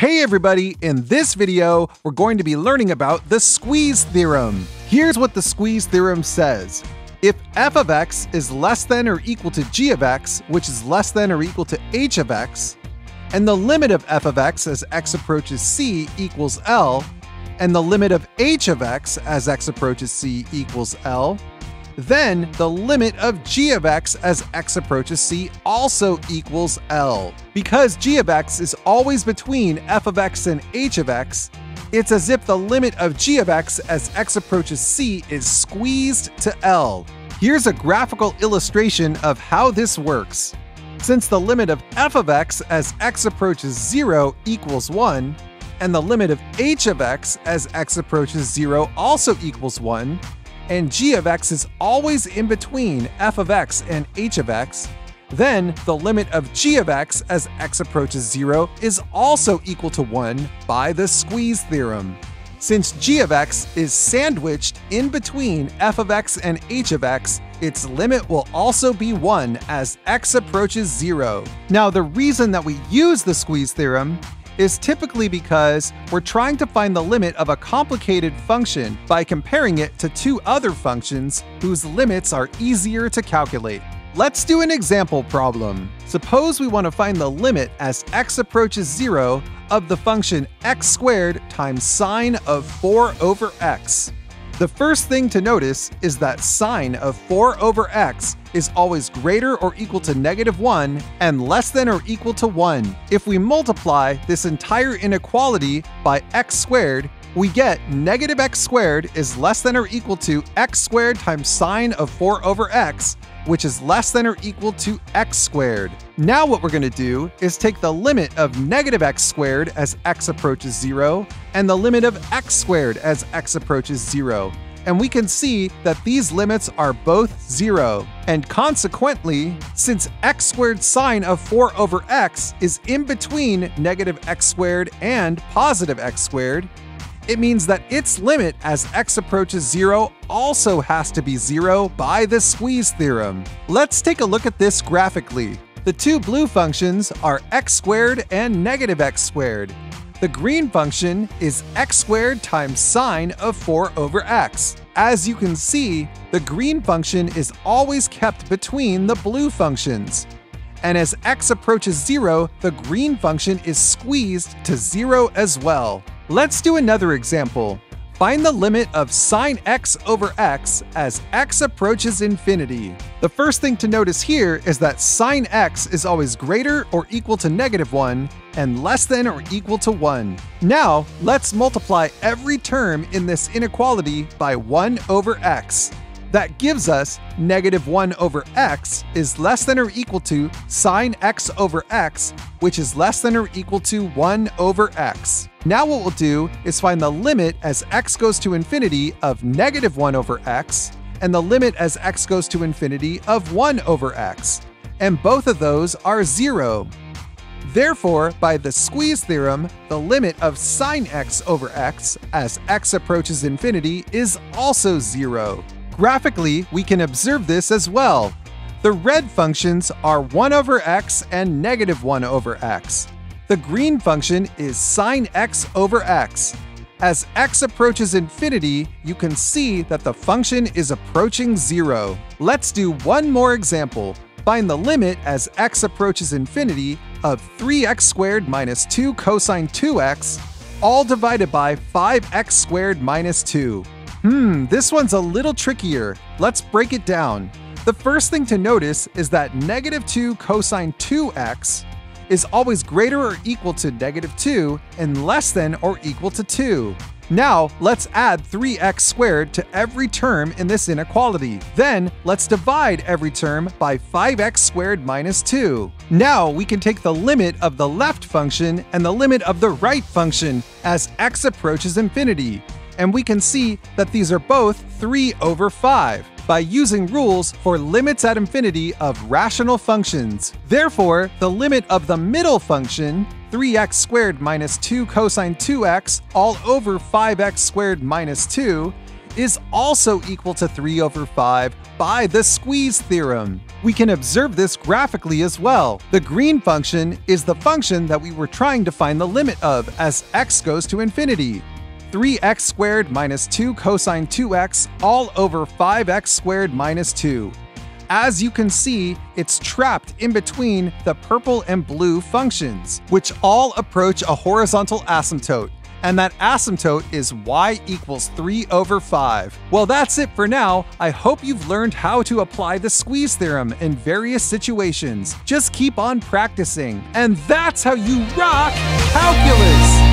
Hey everybody, in this video, we're going to be learning about the squeeze theorem. Here's what the squeeze theorem says. If f of x is less than or equal to g of x, which is less than or equal to h of x, and the limit of f of x as x approaches c equals L, and the limit of h of x as x approaches c equals L, then the limit of g of x as x approaches c also equals L. Because g of x is always between f of x and h of x, it's as if the limit of g of x as x approaches c is squeezed to L. Here's a graphical illustration of how this works. Since the limit of f of x as x approaches 0 equals 1, and the limit of h of x as x approaches 0 also equals 1, and g of x is always in between f of x and h of x, then the limit of g of x as x approaches 0 is also equal to 1 by the squeeze theorem. Since g of x is sandwiched in between f of x and h of x, its limit will also be 1 as x approaches 0. Now, the reason that we use the squeeze theorem is typically because we're trying to find the limit of a complicated function by comparing it to two other functions whose limits are easier to calculate. Let's do an example problem. Suppose we want to find the limit as x approaches 0 of the function x squared times sine of 4 over x. The first thing to notice is that sine of 4 over x is always greater or equal to negative 1 and less than or equal to 1. If we multiply this entire inequality by x squared, we get negative x squared is less than or equal to x squared times sine of 4 over x, which is less than or equal to x squared. Now what we're going to do is take the limit of negative x squared as x approaches 0 and the limit of x squared as x approaches 0. And we can see that these limits are both 0. And consequently, since x squared sine of 4 over x is in between negative x squared and positive x squared, it means that its limit as x approaches 0 also has to be 0 by the squeeze theorem. Let's take a look at this graphically. The two blue functions are x squared and negative x squared. The green function is x squared times sine of 4 over x. As you can see, the green function is always kept between the blue functions. And as x approaches 0, the green function is squeezed to 0 as well. Let's do another example. Find the limit of sine x over x as x approaches infinity. The first thing to notice here is that sine x is always greater or equal to negative 1 and less than or equal to 1. Now, let's multiply every term in this inequality by 1 over x. That gives us negative 1 over x is less than or equal to sine x over x, which is less than or equal to 1 over x. Now what we'll do is find the limit as x goes to infinity of negative 1 over x, and the limit as x goes to infinity of 1 over x. And both of those are 0. Therefore, by the squeeze theorem, the limit of sine x over x as x approaches infinity is also 0. Graphically, we can observe this as well. The red functions are 1 over x and negative 1 over x. The green function is sine x over x. As x approaches infinity, you can see that the function is approaching 0. Let's do one more example. Find the limit as x approaches infinity of 3x squared minus 2 cosine 2x, all divided by 5x squared minus 2. Hmm, this one's a little trickier. Let's break it down. The first thing to notice is that negative 2 cosine 2x is always greater or equal to negative 2 and less than or equal to 2. Now, let's add 3x squared to every term in this inequality. Then, let's divide every term by 5x squared minus 2. Now, we can take the limit of the left function and the limit of the right function as x approaches infinity and we can see that these are both 3 over 5 by using rules for limits at infinity of rational functions. Therefore, the limit of the middle function, 3x squared minus 2 cosine 2x all over 5x squared minus 2, is also equal to 3 over 5 by the squeeze theorem. We can observe this graphically as well. The green function is the function that we were trying to find the limit of as x goes to infinity. 3x squared minus 2 cosine 2x all over 5x squared minus 2. As you can see, it's trapped in between the purple and blue functions, which all approach a horizontal asymptote and that asymptote is y equals 3 over 5. Well, that's it for now. I hope you've learned how to apply the squeeze theorem in various situations. Just keep on practicing. And that's how you rock calculus!